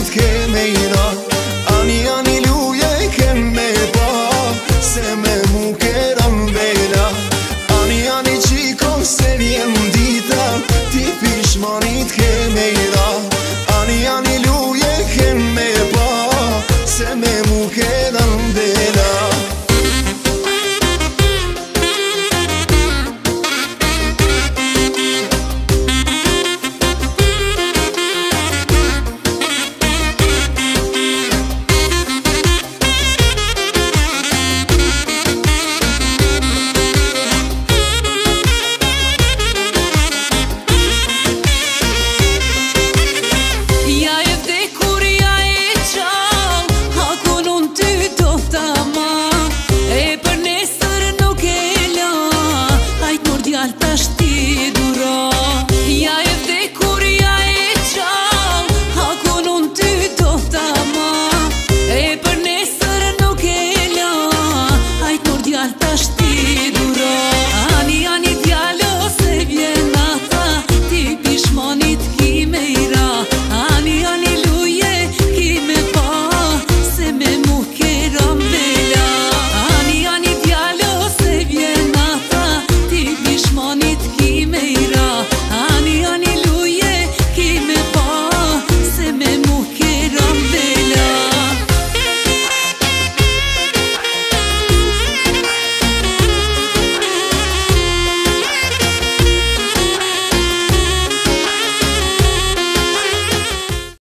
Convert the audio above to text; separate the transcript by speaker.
Speaker 1: It's good.